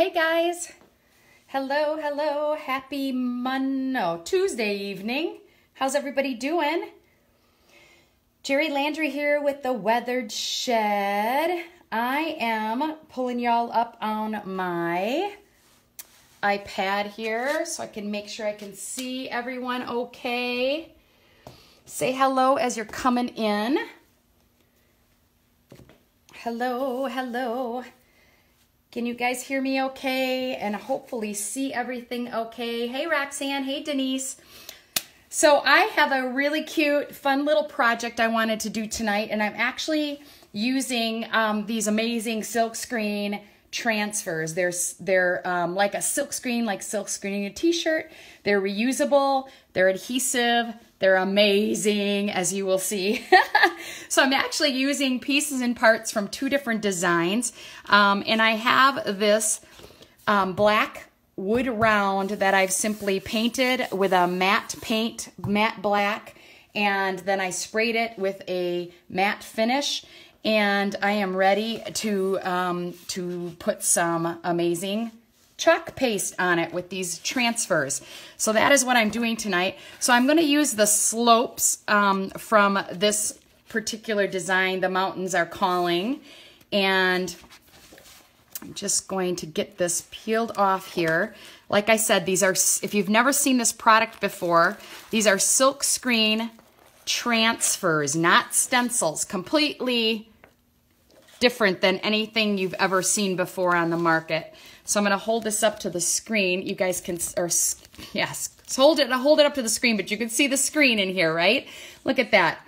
Hey guys. Hello, hello. Happy Mon no, Tuesday evening. How's everybody doing? Jerry Landry here with the Weathered Shed. I am pulling y'all up on my iPad here so I can make sure I can see everyone okay. Say hello as you're coming in. Hello, hello. Can you guys hear me okay? And hopefully see everything okay. Hey, Roxanne. Hey, Denise. So I have a really cute, fun little project I wanted to do tonight, and I'm actually using um, these amazing silk screen transfers. They're, they're um, like a silk screen, like silk screening a t-shirt. They're reusable, they're adhesive, they're amazing, as you will see. so I'm actually using pieces and parts from two different designs. Um, and I have this um, black wood round that I've simply painted with a matte paint, matte black, and then I sprayed it with a matte finish. And I am ready to, um, to put some amazing chalk paste on it with these transfers. So that is what I'm doing tonight. So I'm going to use the slopes um, from this particular design, The Mountains Are Calling. And I'm just going to get this peeled off here. Like I said, these are, if you've never seen this product before, these are silk screen transfers, not stencils, completely different than anything you've ever seen before on the market. So I'm going to hold this up to the screen. You guys can, or yes, hold it, hold it up to the screen, but you can see the screen in here, right? Look at that.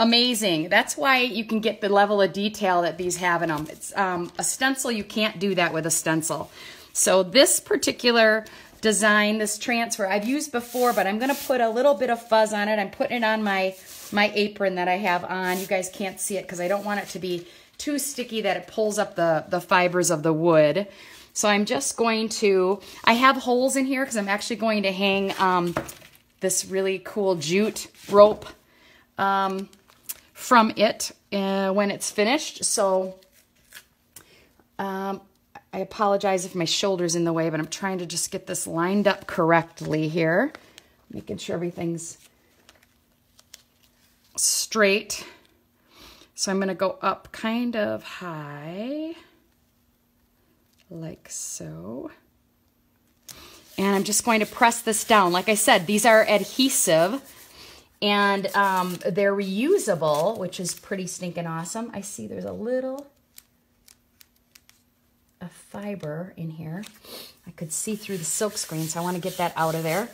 Amazing. That's why you can get the level of detail that these have in them. It's um, a stencil, you can't do that with a stencil. So this particular design, this transfer, I've used before, but I'm going to put a little bit of fuzz on it. I'm putting it on my, my apron that I have on. You guys can't see it because I don't want it to be too sticky that it pulls up the, the fibers of the wood. So I'm just going to, I have holes in here because I'm actually going to hang um, this really cool jute rope um, from it uh, when it's finished. So um, I apologize if my shoulder's in the way, but I'm trying to just get this lined up correctly here. Making sure everything's straight. So I'm going to go up kind of high like so. And I'm just going to press this down. Like I said, these are adhesive and um, they're reusable, which is pretty stinking awesome. I see there's a little a fiber in here. I could see through the silk screen, so I want to get that out of there.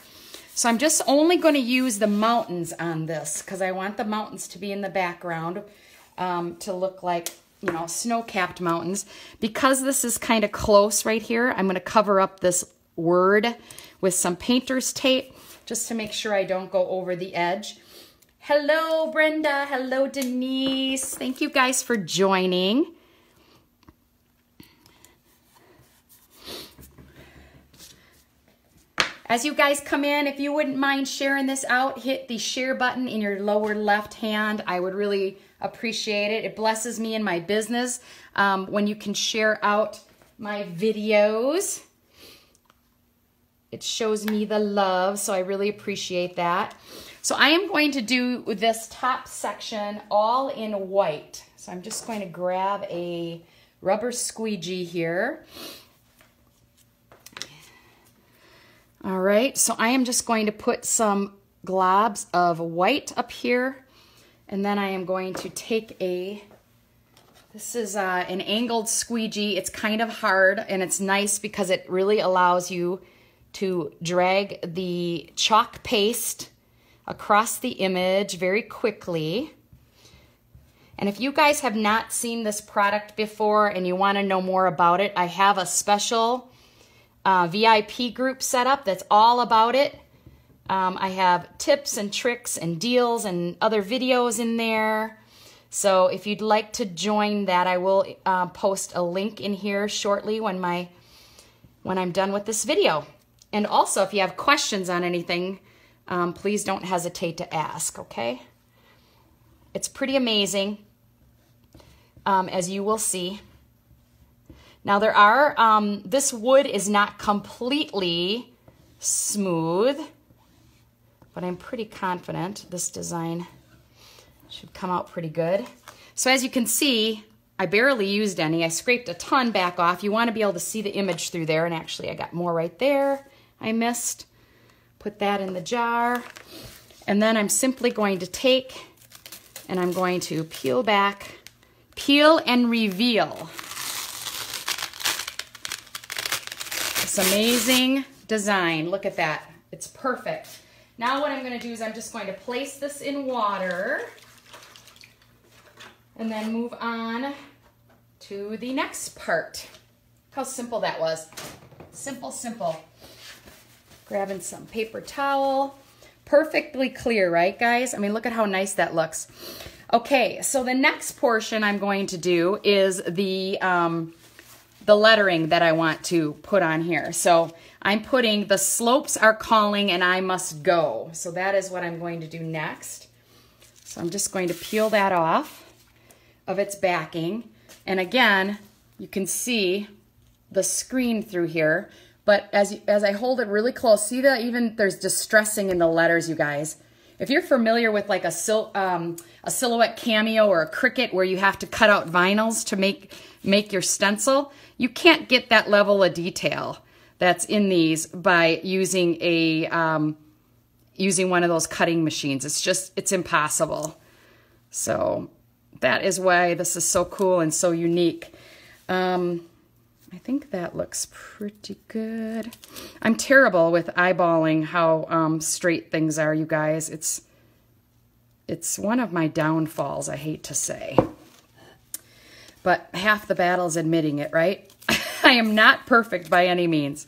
So I'm just only going to use the mountains on this because I want the mountains to be in the background um, to look like you know, snow-capped mountains. Because this is kind of close right here, I'm going to cover up this word with some painter's tape just to make sure I don't go over the edge. Hello, Brenda. Hello, Denise. Thank you guys for joining. As you guys come in, if you wouldn't mind sharing this out, hit the share button in your lower left hand. I would really appreciate it. It blesses me in my business um, when you can share out my videos. It shows me the love, so I really appreciate that. So I am going to do this top section all in white. So I'm just going to grab a rubber squeegee here. All right, so I am just going to put some globs of white up here and then I am going to take a, this is uh, an angled squeegee. It's kind of hard and it's nice because it really allows you to drag the chalk paste across the image very quickly. And if you guys have not seen this product before and you want to know more about it, I have a special uh, VIP group set up that's all about it. Um, I have tips and tricks and deals and other videos in there. So if you'd like to join that, I will uh, post a link in here shortly when my when I'm done with this video. And also, if you have questions on anything, um, please don't hesitate to ask, okay? It's pretty amazing, um, as you will see. Now there are, um, this wood is not completely smooth, but I'm pretty confident this design should come out pretty good. So as you can see, I barely used any. I scraped a ton back off. You want to be able to see the image through there, and actually I got more right there I missed. Put that in the jar. And then I'm simply going to take and I'm going to peel back, peel and reveal this amazing design. Look at that. It's perfect. Now what I'm going to do is I'm just going to place this in water and then move on to the next part. How simple that was. Simple, simple. Grabbing some paper towel. Perfectly clear, right guys? I mean, look at how nice that looks. Okay, so the next portion I'm going to do is the, um, the lettering that I want to put on here. So I'm putting the slopes are calling and I must go. So that is what I'm going to do next. So I'm just going to peel that off of its backing. And again, you can see the screen through here. But as, as I hold it really close, see that even there's distressing in the letters, you guys. If you're familiar with like a, sil um, a silhouette cameo or a Cricut where you have to cut out vinyls to make, make your stencil, you can't get that level of detail that's in these by using a um, using one of those cutting machines. It's just, it's impossible. So that is why this is so cool and so unique. Um, I think that looks pretty good. I'm terrible with eyeballing how um, straight things are, you guys. It's, it's one of my downfalls, I hate to say. But half the battle is admitting it, right? I am not perfect by any means.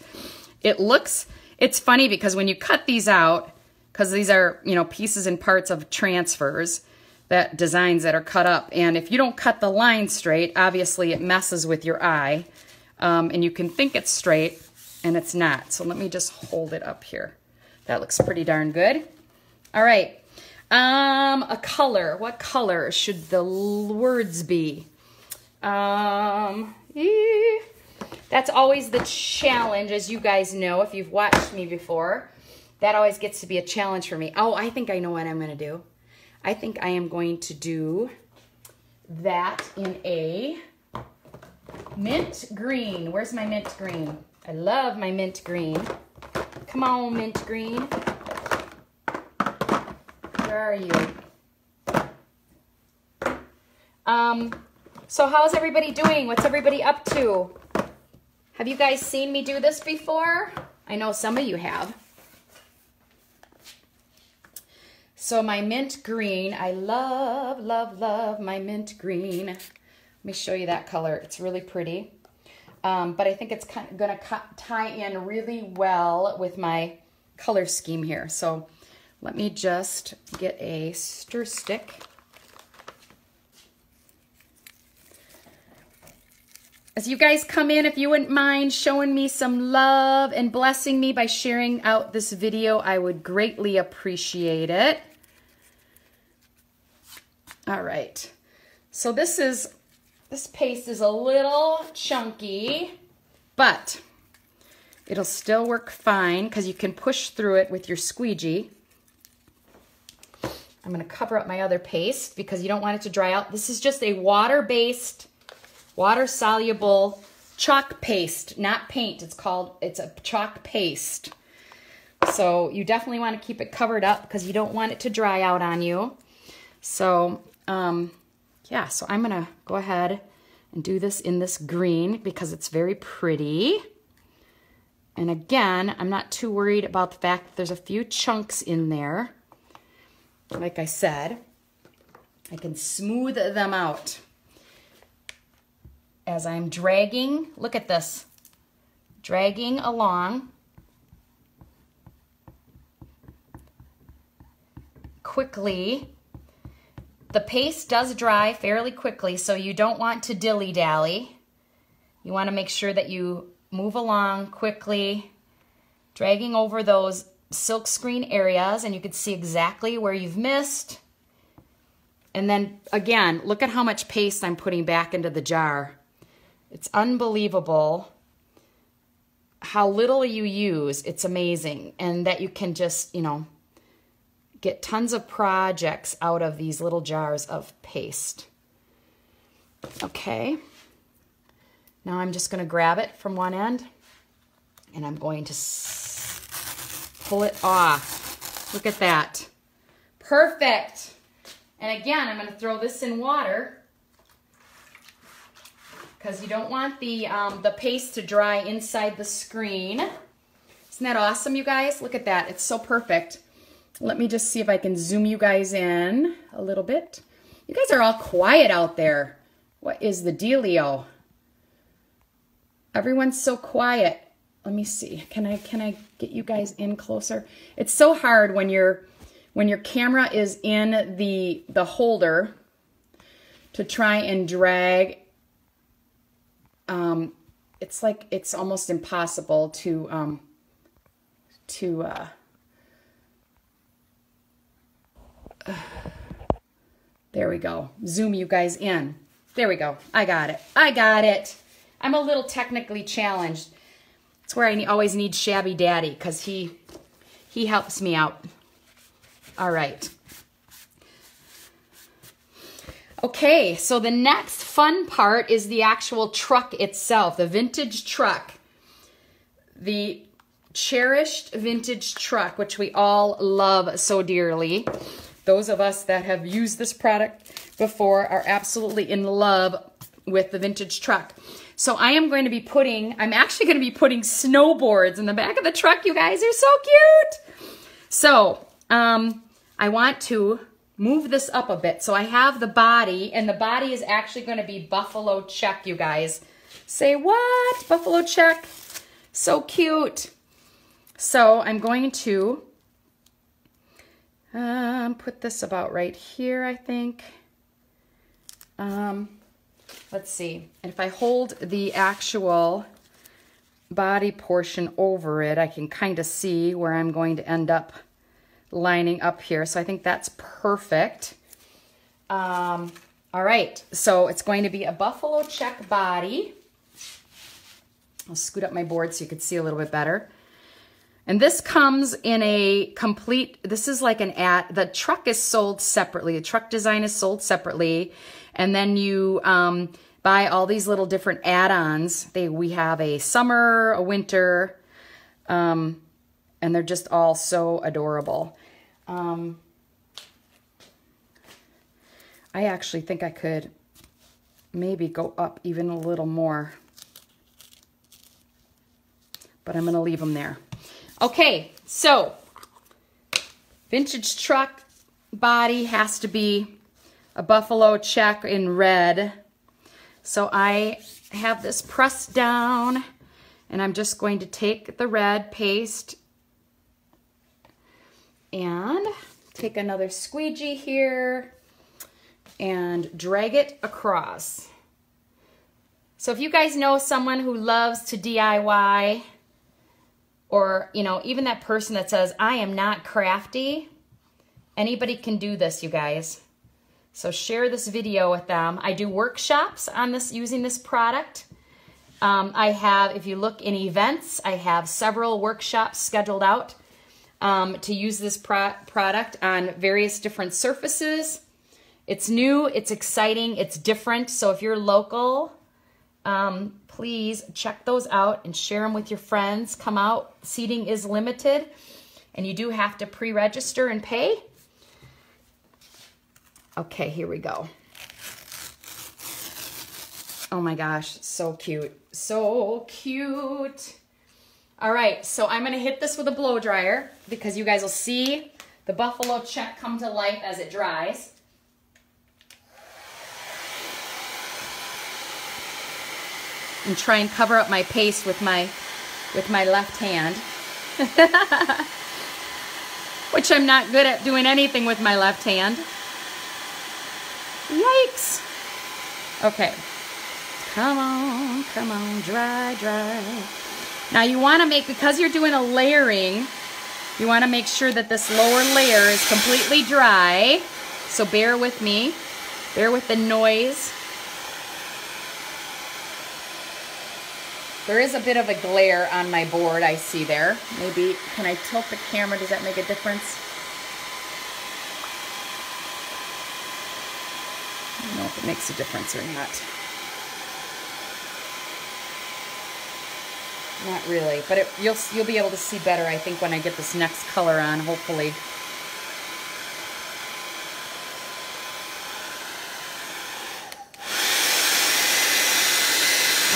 It looks, it's funny because when you cut these out, because these are, you know, pieces and parts of transfers, that designs that are cut up. And if you don't cut the line straight, obviously it messes with your eye. Um, and you can think it's straight and it's not. So let me just hold it up here. That looks pretty darn good. All right. Um, a color. What color should the words be? Um, eh, that's always the challenge, as you guys know, if you've watched me before. That always gets to be a challenge for me. Oh, I think I know what I'm going to do. I think I am going to do that in a mint green. Where's my mint green? I love my mint green. Come on, mint green. Where are you? Um, so how's everybody doing? What's everybody up to? Have you guys seen me do this before? I know some of you have. So my mint green, I love, love, love my mint green. Let me show you that color. It's really pretty. Um, but I think it's kind of going to tie in really well with my color scheme here. So let me just get a stir stick. As you guys come in, if you wouldn't mind showing me some love and blessing me by sharing out this video, I would greatly appreciate it. All right. So this is, this paste is a little chunky, but it'll still work fine because you can push through it with your squeegee. I'm going to cover up my other paste because you don't want it to dry out. This is just a water-based, water-soluble chalk paste, not paint. It's called, it's a chalk paste. So you definitely want to keep it covered up because you don't want it to dry out on you. So um, yeah, so I'm going to go ahead and do this in this green because it's very pretty. And again, I'm not too worried about the fact that there's a few chunks in there. Like I said, I can smooth them out as I'm dragging, look at this, dragging along quickly the paste does dry fairly quickly, so you don't want to dilly-dally. You want to make sure that you move along quickly, dragging over those silk screen areas, and you can see exactly where you've missed. And then, again, look at how much paste I'm putting back into the jar. It's unbelievable how little you use. It's amazing. And that you can just, you know, get tons of projects out of these little jars of paste. Okay. Now I'm just going to grab it from one end and I'm going to pull it off. Look at that. Perfect. And again, I'm going to throw this in water because you don't want the, um, the paste to dry inside the screen. Isn't that awesome, you guys? Look at that. It's so perfect. Let me just see if I can zoom you guys in a little bit. You guys are all quiet out there. What is the dealio? Everyone's so quiet. Let me see. Can I can I get you guys in closer? It's so hard when your when your camera is in the the holder to try and drag um, it's like it's almost impossible to um, to uh, there we go. Zoom you guys in. There we go. I got it. I got it. I'm a little technically challenged. It's where I always need Shabby Daddy because he he helps me out. All right. Okay, so the next fun part is the actual truck itself, the vintage truck. The cherished vintage truck, which we all love so dearly. Those of us that have used this product before are absolutely in love with the vintage truck. So I am going to be putting, I'm actually going to be putting snowboards in the back of the truck. You guys are so cute. So um, I want to move this up a bit. So I have the body, and the body is actually going to be buffalo check, you guys. Say what? Buffalo check. So cute. So I'm going to um, put this about right here, I think. Um, let's see. And if I hold the actual body portion over it, I can kind of see where I'm going to end up lining up here. So I think that's perfect. Um, all right, so it's going to be a buffalo check body. I'll scoot up my board so you can see a little bit better. And this comes in a complete, this is like an ad, the truck is sold separately. The truck design is sold separately. And then you um, buy all these little different add-ons. They We have a summer, a winter, um, and they're just all so adorable. Um, I actually think I could maybe go up even a little more. But I'm going to leave them there. Okay, so vintage truck body has to be a buffalo check in red. So I have this pressed down and I'm just going to take the red paste and take another squeegee here and drag it across. So if you guys know someone who loves to DIY, or, you know, even that person that says, I am not crafty, anybody can do this, you guys. So share this video with them. I do workshops on this using this product. Um, I have, if you look in events, I have several workshops scheduled out um, to use this pro product on various different surfaces. It's new, it's exciting, it's different. So if you're local, um, please check those out and share them with your friends. Come out. Seating is limited, and you do have to pre-register and pay. Okay, here we go. Oh my gosh, so cute. So cute. All right, so I'm gonna hit this with a blow dryer because you guys will see the buffalo check come to life as it dries. and try and cover up my paste with my with my left hand. Which I'm not good at doing anything with my left hand. Yikes. Okay. Come on, come on, dry, dry. Now you want to make, because you're doing a layering, you want to make sure that this lower layer is completely dry. So bear with me. Bear with the noise There is a bit of a glare on my board I see there. Maybe, can I tilt the camera? Does that make a difference? I don't know if it makes a difference or not. Not really, but it, you'll you'll be able to see better, I think, when I get this next color on, hopefully.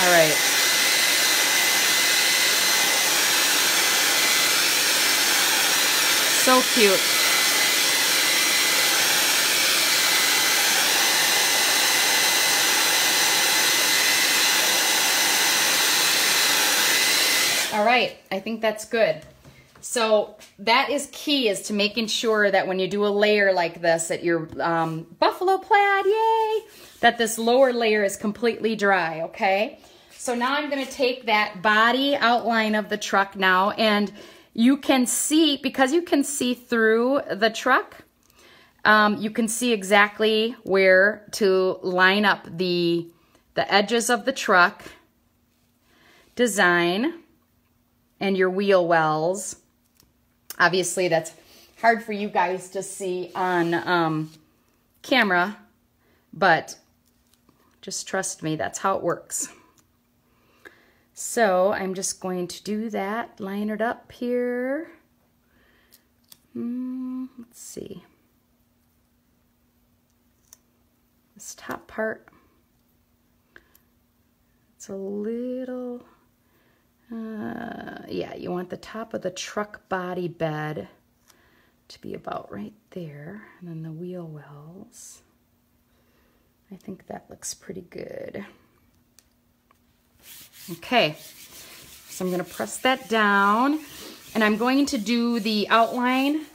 All right. So cute. All right, I think that's good. So that is key is to making sure that when you do a layer like this at your um, buffalo plaid, yay, that this lower layer is completely dry, okay? So now I'm gonna take that body outline of the truck now and you can see, because you can see through the truck, um, you can see exactly where to line up the, the edges of the truck design and your wheel wells. Obviously, that's hard for you guys to see on um, camera, but just trust me, that's how it works. So I'm just going to do that, line it up here. Mm, let's see. This top part, it's a little uh, yeah, you want the top of the truck body bed to be about right there. And then the wheel wells. I think that looks pretty good. Okay, so I'm going to press that down. And I'm going to do the outline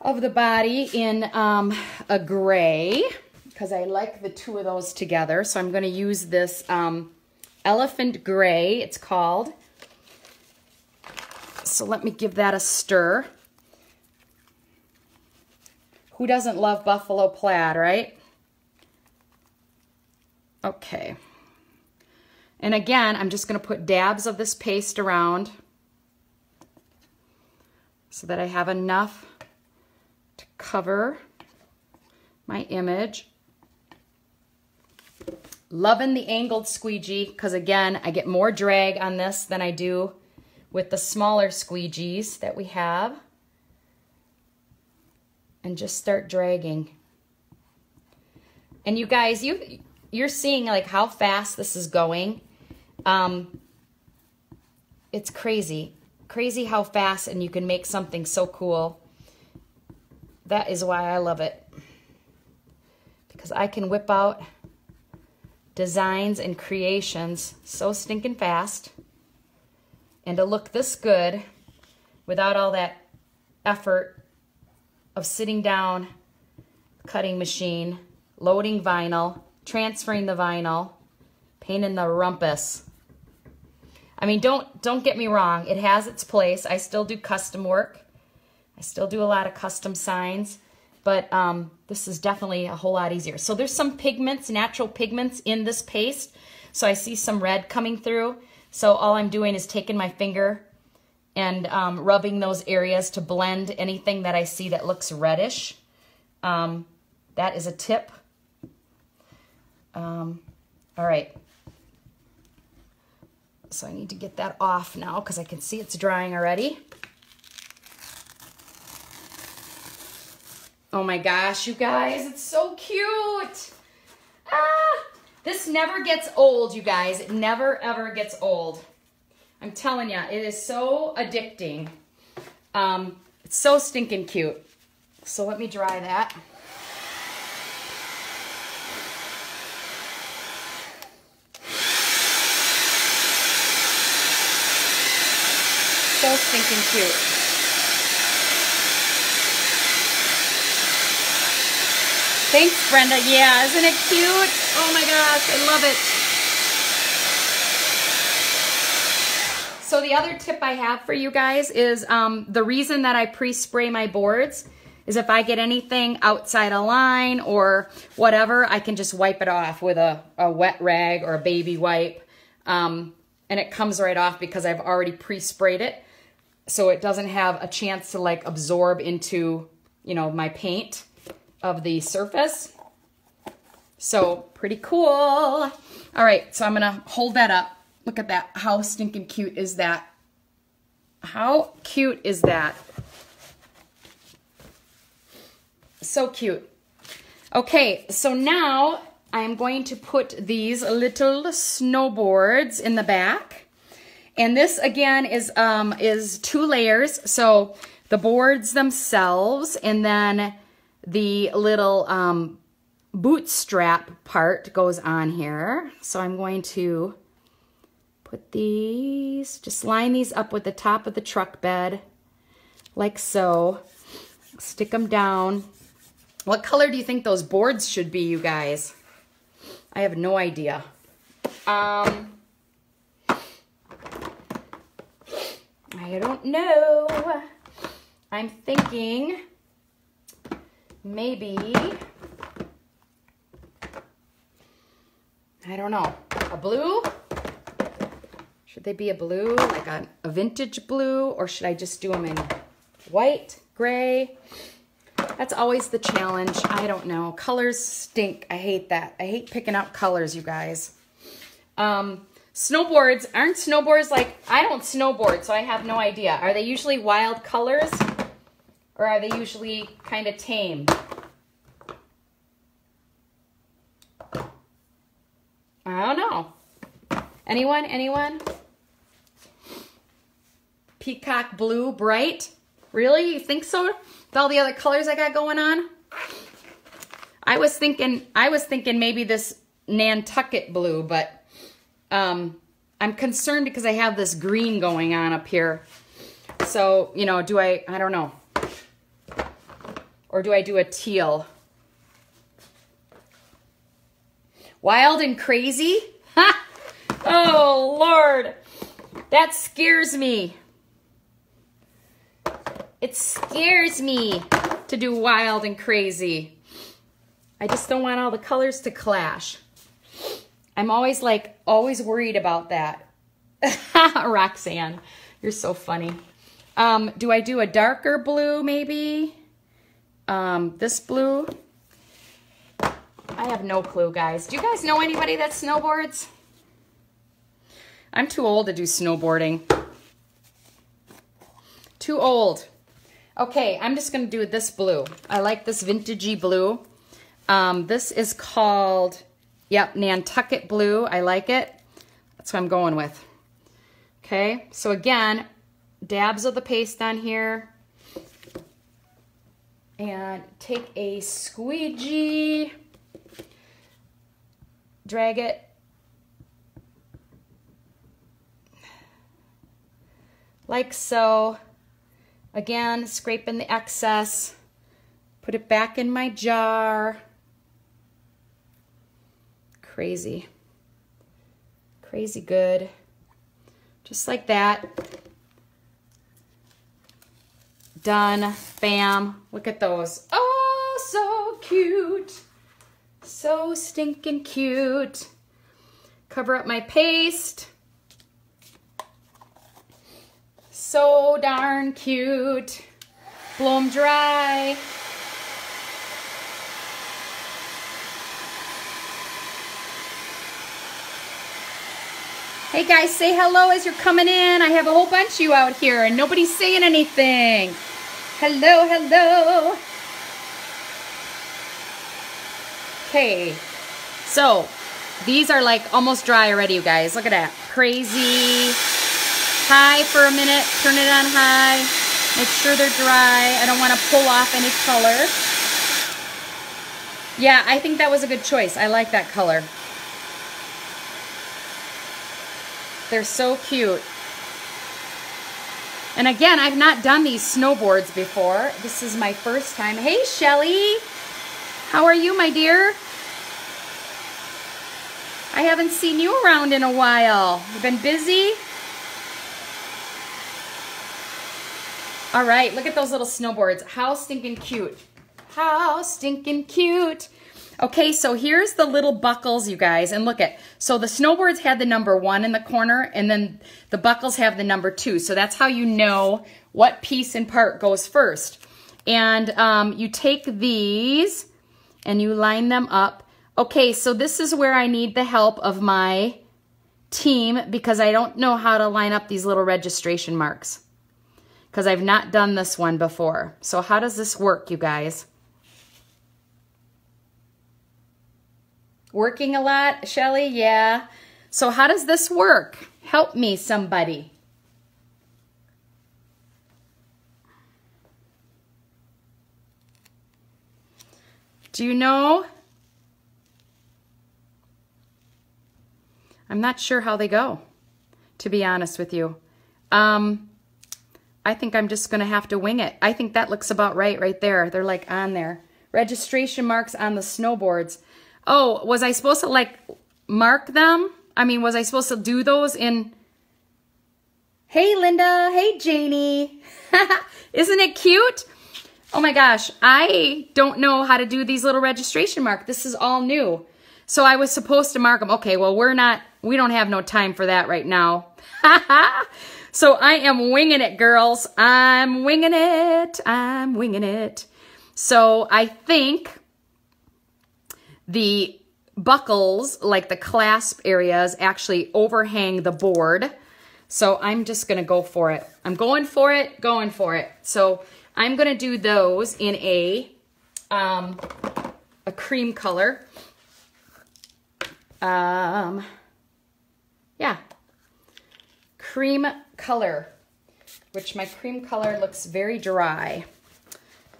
of the body in um, a gray because I like the two of those together. So I'm going to use this um, Elephant Gray, it's called. So let me give that a stir. Who doesn't love buffalo plaid, right? Okay. And again, I'm just going to put dabs of this paste around so that I have enough to cover my image. Loving the angled squeegee because again, I get more drag on this than I do with the smaller squeegees that we have. And just start dragging. And you guys, you you're seeing like how fast this is going. Um, it's crazy. Crazy how fast and you can make something so cool. That is why I love it. Because I can whip out designs and creations so stinking fast and to look this good without all that effort of sitting down, cutting machine, loading vinyl, transferring the vinyl, painting the rumpus. I mean, don't don't get me wrong. It has its place. I still do custom work. I still do a lot of custom signs but um, this is definitely a whole lot easier. So there's some pigments, natural pigments in this paste. So I see some red coming through. So all I'm doing is taking my finger and um, rubbing those areas to blend anything that I see that looks reddish. Um, that is a tip. Um, all right. So I need to get that off now because I can see it's drying already. Oh my gosh, you guys, it's so cute. Ah, this never gets old, you guys. It never, ever gets old. I'm telling you, it is so addicting. Um, it's so stinking cute. So let me dry that. So stinking cute. Thanks, Brenda. Yeah, isn't it cute? Oh my gosh, I love it. So the other tip I have for you guys is um, the reason that I pre-spray my boards is if I get anything outside a line or whatever, I can just wipe it off with a, a wet rag or a baby wipe. Um, and it comes right off because I've already pre-sprayed it. So it doesn't have a chance to like absorb into, you know, my paint of the surface. So pretty cool. All right, so I'm gonna hold that up. Look at that. How stinking cute is that? How cute is that? So cute. Okay, so now I'm going to put these little snowboards in the back. And this again is um, is two layers. So the boards themselves and then the little um, bootstrap part goes on here. So I'm going to put these, just line these up with the top of the truck bed, like so. Stick them down. What color do you think those boards should be, you guys? I have no idea. Um, I don't know. I'm thinking maybe I don't know. A blue? Should they be a blue, like a, a vintage blue, or should I just do them in white, gray? That's always the challenge. I don't know. Colors stink. I hate that. I hate picking out colors, you guys. Um, snowboards, aren't snowboards like, I don't snowboard, so I have no idea. Are they usually wild colors? Or are they usually kind of tame? I don't know. Anyone? Anyone? Peacock blue, bright. Really? You think so? With all the other colors I got going on? I was thinking, I was thinking maybe this Nantucket blue, but um, I'm concerned because I have this green going on up here. So, you know, do I, I don't know. Or do I do a teal? Wild and crazy? Ha! Oh, Lord. That scares me. It scares me to do wild and crazy. I just don't want all the colors to clash. I'm always like, always worried about that. Roxanne, you're so funny. Um, do I do a darker blue maybe? Um, this blue? I have no clue, guys. Do you guys know anybody that snowboards? I'm too old to do snowboarding. Too old. Okay, I'm just going to do this blue. I like this vintagey blue. Um, this is called, yep, Nantucket blue. I like it. That's what I'm going with. Okay, so again, dabs of the paste on here. And take a squeegee drag it. Like so. Again, scraping the excess. Put it back in my jar. Crazy. Crazy good. Just like that. Done. Bam. Look at those. Oh, so cute. So stinking cute. Cover up my paste. So darn cute. Blow them dry. Hey guys, say hello as you're coming in. I have a whole bunch of you out here and nobody's saying anything. Hello, hello. Okay, so these are like almost dry already, you guys. Look at that. Crazy. High for a minute. Turn it on high. Make sure they're dry. I don't want to pull off any color. Yeah, I think that was a good choice. I like that color. They're so cute. And again, I've not done these snowboards before. This is my first time. Hey, Shelly. How are you, my dear? I haven't seen you around in a while. You've been busy? All right, look at those little snowboards. How stinking cute. How stinking cute. Okay, so here's the little buckles, you guys. And look at, so the snowboards had the number one in the corner, and then the buckles have the number two. So that's how you know what piece and part goes first. And um, you take these and you line them up. Okay, so this is where I need the help of my team because I don't know how to line up these little registration marks because I've not done this one before. So how does this work, you guys? Working a lot, Shelly? Yeah. So how does this work? Help me, somebody. Do you know? I'm not sure how they go, to be honest with you. Um, I think I'm just going to have to wing it. I think that looks about right right there. They're like on there. Registration marks on the snowboards. Oh, was I supposed to like mark them? I mean, was I supposed to do those in... Hey, Linda. Hey, Janie. Isn't it cute? Oh my gosh, I don't know how to do these little registration mark. This is all new. So I was supposed to mark them. Okay, well, we're not, we don't have no time for that right now. so I am winging it, girls. I'm winging it. I'm winging it. So I think the buckles, like the clasp areas, actually overhang the board. So I'm just going to go for it. I'm going for it, going for it. So I'm going to do those in a, um, a cream color. Um, yeah, cream color, which my cream color looks very dry.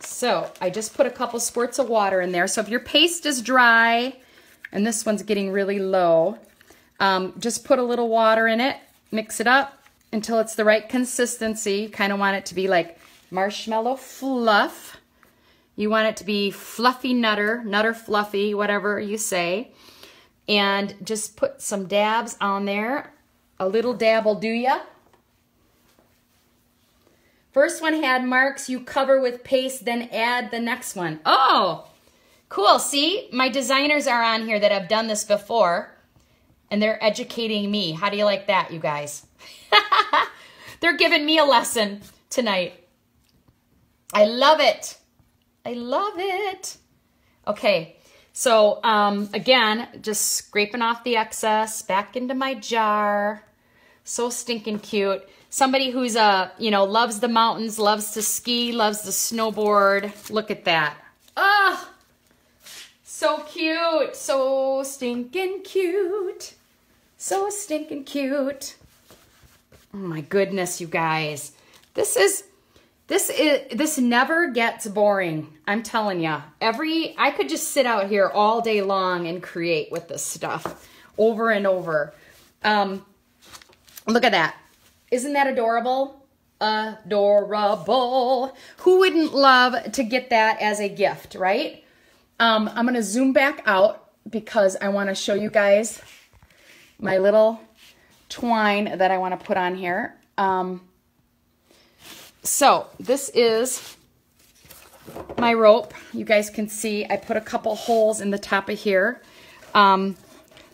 So I just put a couple squirts of water in there. So if your paste is dry, and this one's getting really low, um, just put a little water in it, mix it up until it's the right consistency. kind of want it to be like marshmallow fluff. You want it to be fluffy nutter, nutter fluffy, whatever you say. And just put some dabs on there. A little dab will do ya. First one had marks, you cover with paste, then add the next one. Oh, cool. See, my designers are on here that have done this before, and they're educating me. How do you like that, you guys? they're giving me a lesson tonight. I love it. I love it. Okay, so um, again, just scraping off the excess back into my jar. So stinking cute somebody who's a, uh, you know, loves the mountains, loves to ski, loves to snowboard. Look at that. Ah, oh, so cute. So stinking cute. So stinking cute. Oh my goodness, you guys. This is this is this never gets boring. I'm telling you. Every I could just sit out here all day long and create with this stuff over and over. Um look at that. Isn't that adorable? Adorable. Who wouldn't love to get that as a gift, right? Um, I'm going to zoom back out because I want to show you guys my little twine that I want to put on here. Um, so this is my rope. You guys can see I put a couple holes in the top of here um,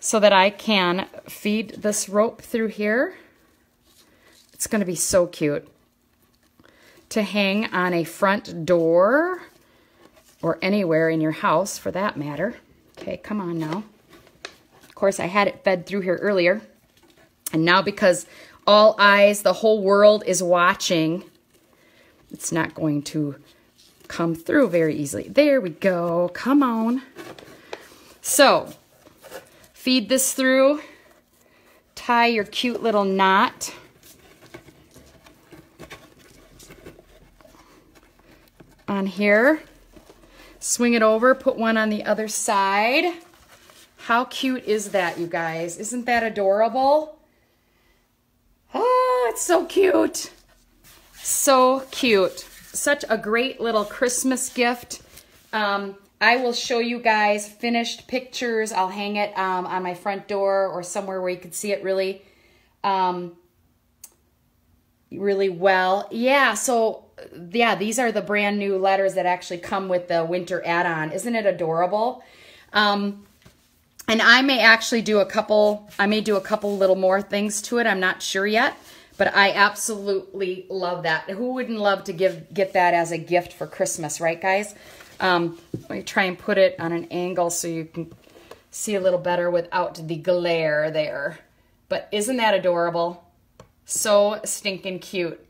so that I can feed this rope through here. It's going to be so cute to hang on a front door or anywhere in your house for that matter. Okay, come on now. Of course, I had it fed through here earlier. And now because all eyes, the whole world is watching, it's not going to come through very easily. There we go. Come on. So, feed this through. Tie your cute little knot. on here. Swing it over, put one on the other side. How cute is that, you guys? Isn't that adorable? Oh, it's so cute. So cute. Such a great little Christmas gift. Um, I will show you guys finished pictures. I'll hang it um, on my front door or somewhere where you can see it really, um, really well. Yeah, so yeah, these are the brand new letters that actually come with the winter add-on. Isn't it adorable? Um, and I may actually do a couple, I may do a couple little more things to it. I'm not sure yet, but I absolutely love that. Who wouldn't love to give get that as a gift for Christmas, right guys? Um, let me try and put it on an angle so you can see a little better without the glare there. But isn't that adorable? So stinking cute.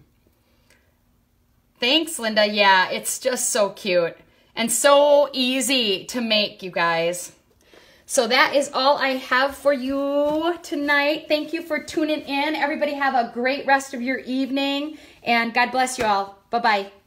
Thanks, Linda. Yeah, it's just so cute and so easy to make, you guys. So that is all I have for you tonight. Thank you for tuning in. Everybody have a great rest of your evening and God bless you all. Bye-bye.